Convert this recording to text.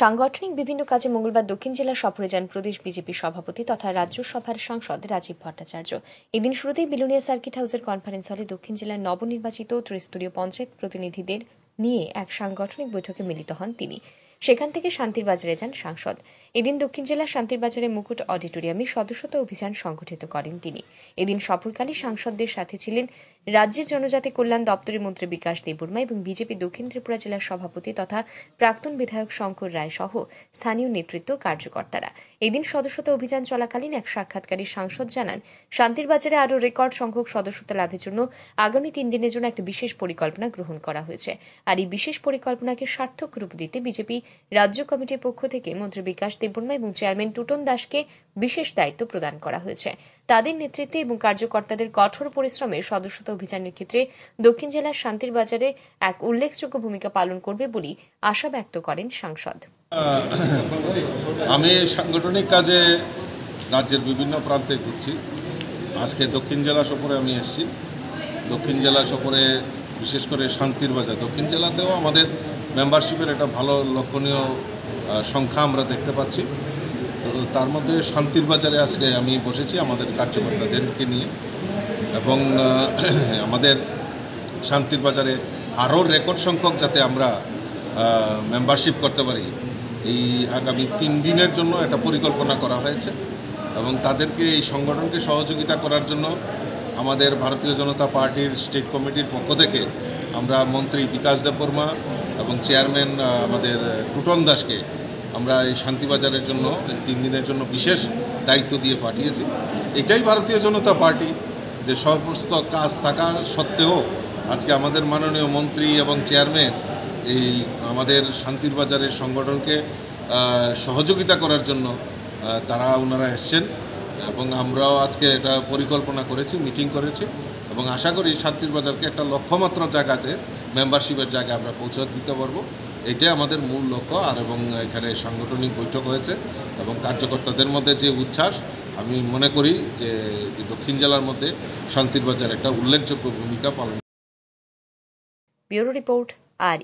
সাংগঠনিক বিভিন্ন কাজে মঙ্গলবার দক্ষিণ জেলা সফরে যান প্রদেশ বিজেপি সভাপতি তথা রাজ্যসভার সাংসদ রাজীব ভট্টাচার্য। এদিন শুরুতেই বিলুনিয়া সার্কিট হাউসের কনফারেন্স হলে দক্ষিণ জেলার নবনির্বাচিত ত্রিস্তরীয় পঞ্চায়েত প্রতিনিধিদের নিয়ে এক সাংগঠনিক বৈঠকে মিলিত হন তিনি। সেখান থেকে শান্তির বাজারে যান সাংসদ। এদিন দক্ষিণ জেলার শান্তির বাজারে মুকুট অডিটোরিয়ামে সদস্যতা অভিযান সংগঠিত করেন তিনি। এদিন সফরকালে সাংসদদের সাথে ছিলেন রাজ্যের জনজাতি কল্যাণ দপ্তরের মন্ত্রী বিকাশ দেববর্মা এবং বিজেপি দক্ষিণ ত্রিপুরা জেলার সভাপতি তথা প্রাক্তন বিধায়ক শঙ্কর রায় সহ স্থানীয় নেতৃত্ব কার্যকর্তারা। এদিন সদস্যতা অভিযান চলাকালীন এক সাক্ষাৎকারী সাংসদ জানান শান্তির বাজারে আরও রেকর্ড সংখ্যক সদস্যতা লাভের জন্য আগামী তিন দিনের জন্য একটি বিশেষ পরিকল্পনা গ্রহণ করা হয়েছে। আর এই বিশেষ পরিকল্পনাকে সার্থক রূপ দিতে বিজেপি রাজ্য কমিটির পক্ষ থেকে মন্ত্রী বিকাশ দেববর্মা এবং চেয়ারম্যান টুটন দাসকে বিশেষ দায়িত্ব প্রদান করা হয়েছে। তাদের নেতৃত্বে এবং কার্যকর্তাদের কঠোর পরিশ্রমে সদস্যতা অভিযানের ক্ষেত্রে দক্ষিণ জেলার শান্তির বাজারে এক উল্লেখযোগ্য ভূমিকা পালন করবে বলে আশা ব্যক্ত করেন সাংসদ। আমি সাংগঠনিক কাজে রাজ্যের বিভিন্ন প্রান্তে ঘুরছি। আজকে দক্ষিণ জেলা সফরে আমি এসেছি। দক্ষিণ জেলা সফরে বিশেষ করে শান্তির বাজার, দক্ষিণ জেলাতেও আমাদের মেম্বারশিপের একটা ভালো লক্ষণীয় সংখ্যা আমরা দেখতে পাচ্ছি। তো তার মধ্যে শান্তির বাজারে আজকে আমি বসেছি, আমাদের কার্যকর্তাদেরকে নিয়ে। এবং আমাদের শান্তির বাজারে আরও রেকর্ড সংখ্যক যাতে আমরা মেম্বারশিপ করতে পারি। এই আগামী তিন দিনের জন্য একটা পরিকল্পনা করা হয়েছে এবং তাদেরকে এই সংগঠনকে সহযোগিতা করার জন্য আমাদের ভারতীয় জনতা পার্টির স্টেট কমিটির পক্ষ থেকে আমরা মন্ত্রী বিকাশ দেববর্মা এবং চেয়ারম্যান আমাদের টুটন দাসকে আমরা এই শান্তিবাজারের জন্য তিন দিনের জন্য বিশেষ দায়িত্ব দিয়ে পাঠিয়েছি। এটাই ভারতীয় জনতা পার্টি যে সর্বস্ত কাজ থাকা সত্ত্বেও আজকে আমাদের মাননীয় মন্ত্রী এবং চেয়ারম্যান এই আমাদের শান্তির বাজারের সংগঠনকে সহযোগিতা করার জন্য তারা ওনারা এসছেন এবং আমরাও আজকে এটা পরিকল্পনা করেছি, মিটিং করেছি এবং আশা করি শান্তির বাজারকে একটা লক্ষ্যমাত্রা জায়গাতে মেম্বারশিপের জায়গায় আমরা পৌঁছে দিতে পারব। এটাই আমাদের মূল লক্ষ্য আর এবং এখানে সাংগঠনিক বৈঠক হয়েছে এবং কার্যকর্তাদের মধ্যে যে উচ্ছ্বাস, আমি মনে করি যে দক্ষিণ জেলার মধ্যে শান্তির বাজার একটা উল্লেখযোগ্য ভূমিকা পালন ব্যুরো রিপোর্ট আর